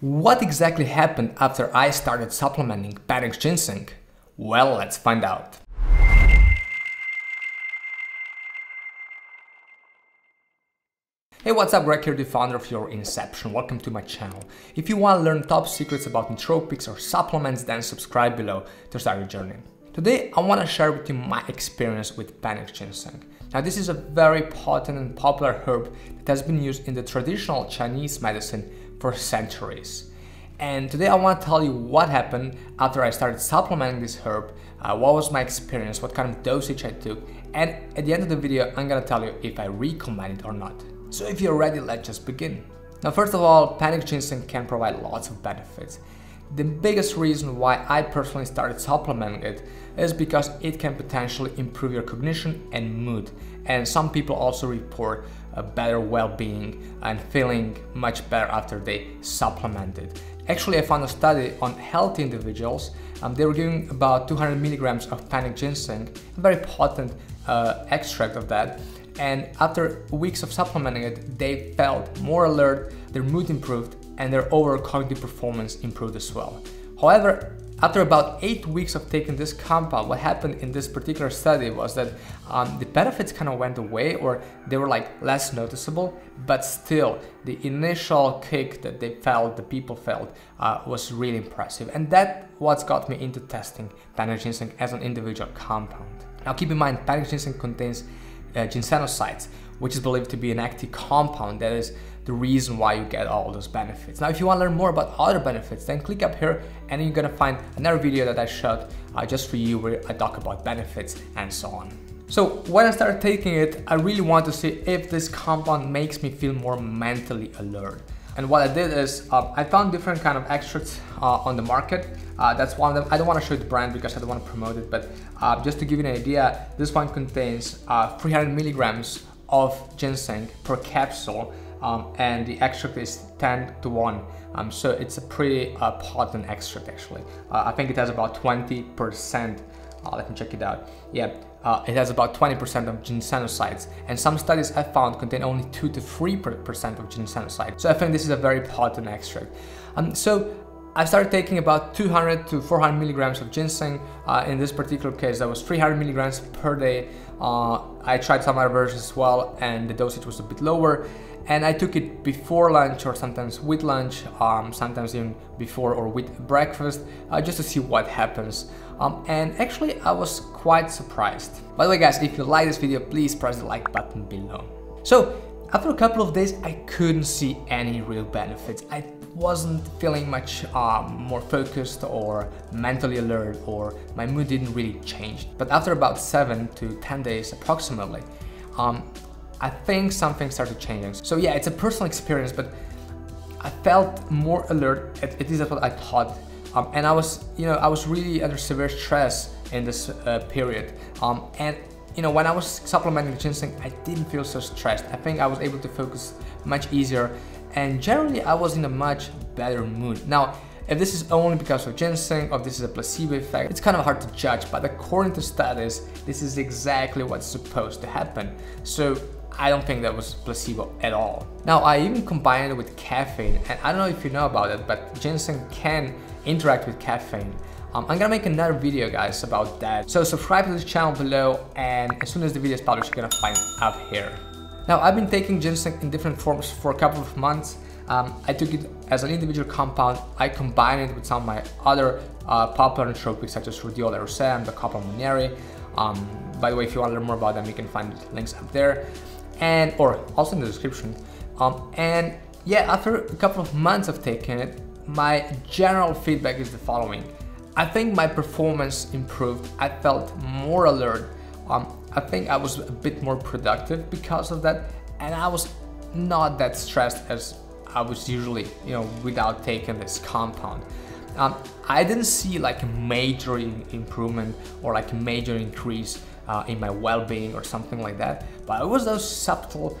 What exactly happened after I started supplementing Panax ginseng? Well, let's find out. Hey, what's up? Greg here, the founder of Your Inception. Welcome to my channel. If you want to learn top secrets about nootropics or supplements, then subscribe below to start your journey. Today, I want to share with you my experience with Panax ginseng. Now, this is a very potent and popular herb that has been used in the traditional Chinese medicine for centuries. And today I want to tell you what happened after I started supplementing this herb, uh, what was my experience, what kind of dosage I took, and at the end of the video I'm gonna tell you if I recommend it or not. So if you're ready, let's just begin. Now first of all, Panax ginseng can provide lots of benefits. The biggest reason why I personally started supplementing it is because it can potentially improve your cognition and mood. And some people also report a better well-being and feeling much better after they supplemented. Actually, I found a study on healthy individuals. Um, they were giving about 200 milligrams of Panax ginseng, a very potent uh, extract of that. And after weeks of supplementing it, they felt more alert, their mood improved, and their overall cognitive performance improved as well. However, after about eight weeks of taking this compound, what happened in this particular study was that um, the benefits kind of went away or they were like less noticeable, but still the initial kick that they felt, the people felt, uh, was really impressive. And that what's got me into testing Panax ginseng as an individual compound. Now keep in mind, Panax ginseng contains uh, ginsenosides, which is believed to be an active compound that is the reason why you get all those benefits. Now, if you want to learn more about other benefits, then click up here and you're gonna find another video that I shot uh, just for you where I talk about benefits and so on. So when I started taking it, I really want to see if this compound makes me feel more mentally alert. And what I did is uh, I found different kind of extracts uh, on the market. Uh, that's one of them. I don't want to show the brand because I don't want to promote it, but uh, just to give you an idea, this one contains uh, 300 milligrams of ginseng per capsule um, and the extract is 10 to 1. Um, so it's a pretty uh, potent extract actually. I think it has about 20%. Uh, let me check it out. Yeah, uh, it has about 20% of ginsenosides and some studies I found contain only 2 to 3% of ginsenosides. So I think this is a very potent extract. Um, so I started taking about 200 to 400 milligrams of ginseng. Uh, in this particular case, that was 300 milligrams per day. Uh, I tried some other versions as well, and the dosage was a bit lower. And I took it before lunch or sometimes with lunch, um, sometimes even before or with breakfast, uh, just to see what happens. Um, and actually, I was quite surprised. By the way, guys, if you like this video, please press the like button below. So, after a couple of days, I couldn't see any real benefits. I wasn't feeling much um, more focused or mentally alert or my mood didn't really change. But after about 7 to 10 days approximately, um, I think something started changing. So yeah, it's a personal experience, but I felt more alert, at, at least that's what I thought. Um, and I was, you know, I was really under severe stress in this uh, period. Um, and you know, when I was supplementing ginseng, I didn't feel so stressed. I think I was able to focus much easier and generally I was in a much better mood. Now, if this is only because of ginseng or this is a placebo effect, it's kind of hard to judge, but according to studies, this is exactly what's supposed to happen. So I don't think that was placebo at all. Now, I even combined it with caffeine, and I don't know if you know about it, but ginseng can interact with caffeine. Um, I'm gonna make another video, guys, about that. So subscribe to this channel below, and as soon as the video is published, you're gonna find it up here. Now, I've been taking ginseng in different forms for a couple of months. Um, I took it as an individual compound. I combined it with some of my other uh, popular nootropics such as Rhodiola rosea, the Bacopa Monnieri. Um, by the way, if you want to learn more about them, you can find links up there, and or also in the description. Um, and yeah, after a couple of months of taking it, my general feedback is the following. I think my performance improved. I felt more alert. Um, I think I was a bit more productive because of that and I was not that stressed as I was usually, you know, without taking this compound. Um, I didn't see like a major improvement or like a major increase uh, in my well-being or something like that, but it was those subtle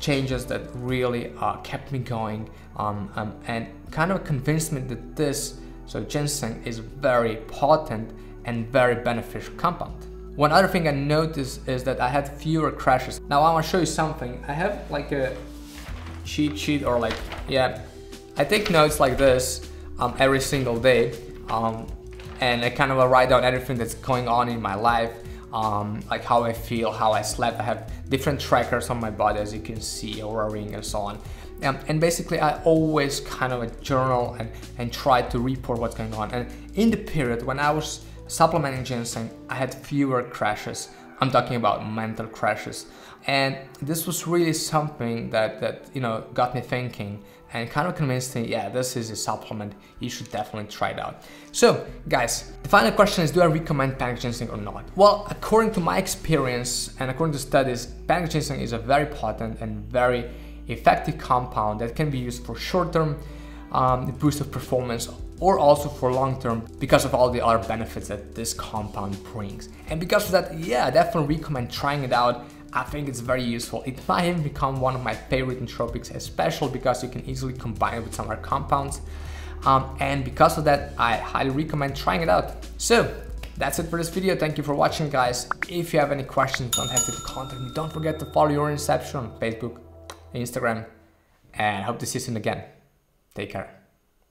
changes that really uh, kept me going um, um, and kind of convinced me that this, so ginseng, is very potent and very beneficial compound. One other thing I noticed is that I had fewer crashes. Now I want to show you something. I have like a cheat sheet or like, yeah, I take notes like this um, every single day um, and I kind of write down everything that's going on in my life um, like how I feel, how I slept. I have different trackers on my body as you can see, Oura ring and so on. Um, and basically I always kind of journal and, and try to report what's going on. And in the period when I was supplementing ginseng, I had fewer crashes. I'm talking about mental crashes. And this was really something that, that you know got me thinking and kind of convinced me, yeah, this is a supplement, you should definitely try it out. So guys, the final question is, do I recommend Panax ginseng or not? Well, according to my experience and according to studies, Panax ginseng is a very potent and very effective compound that can be used for short-term um, boost of performance or also for long term because of all the other benefits that this compound brings. And because of that, yeah, I definitely recommend trying it out. I think it's very useful. It might even become one of my favorite nootropics, especially because you can easily combine it with some other compounds. Um, and because of that, I highly recommend trying it out. So that's it for this video. Thank you for watching, guys. If you have any questions, don't hesitate to contact me. Don't forget to follow Your Inception on Facebook, Instagram, and hope to see you soon again. Take care.